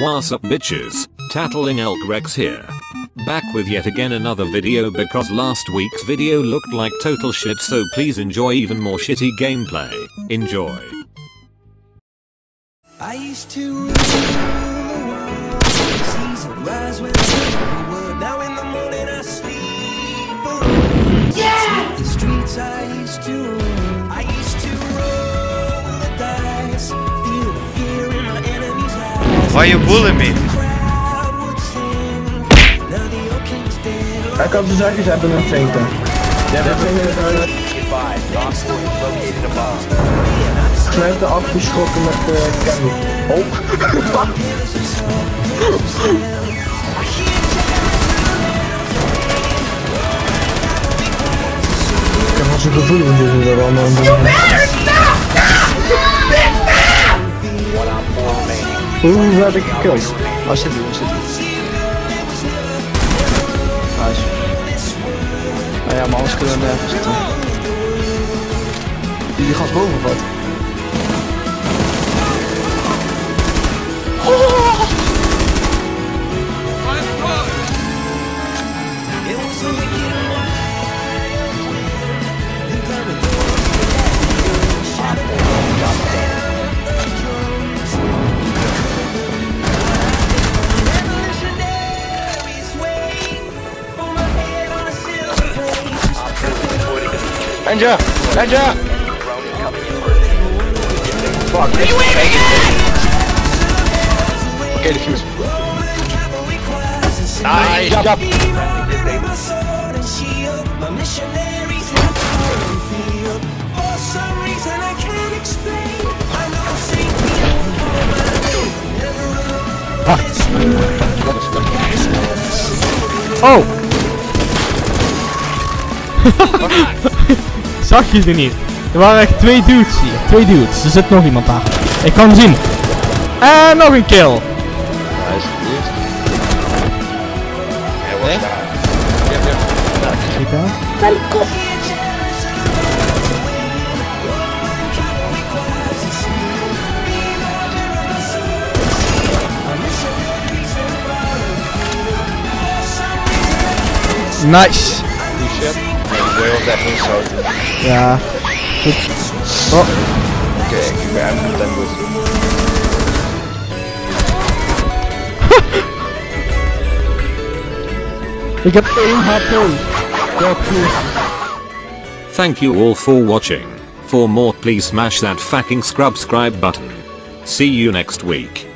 What's up bitches? Tattling Elk Rex here. Back with yet again another video because last week's video looked like total shit so please enjoy even more shitty gameplay. Enjoy. I used to rule the world, seas rise when I would. Now in the morning I sleep alone. Yeah! The streets I used to Why you bullying me? Hij kan zijn zakjes hebben met veten. Ja, dat vind ik Snijdt afgeschoten met de candy. Oh. Ik heb wel zo'n gevoel dat jullie er allemaal aan doen. Hoe werd ik gekillt? Waar zit hij? Waar zit hij? Nice. Nou ja, maar anders kunnen we nergens zitten. Die, gast boven wat? Ninja! Ninja! Fuck. Are you aiming Okay, defuse. Nice job! My sword and shield, my missionaries have the field. For some reason I can't explain. I know Saint Oh! Zag je ze niet? Er waren echt twee dudes hier. Twee dudes. Er zit nog iemand daar. Ik kan hem zien. En nog een kill. Nice. Kijk daar. Nice. Was? Ja. Goed. Oh. Okay, ik ben hem dan goed. Ik heb 1 HP. Ja, please. Thank you all for watching. For more please smash that fucking subscribe button. See you next week.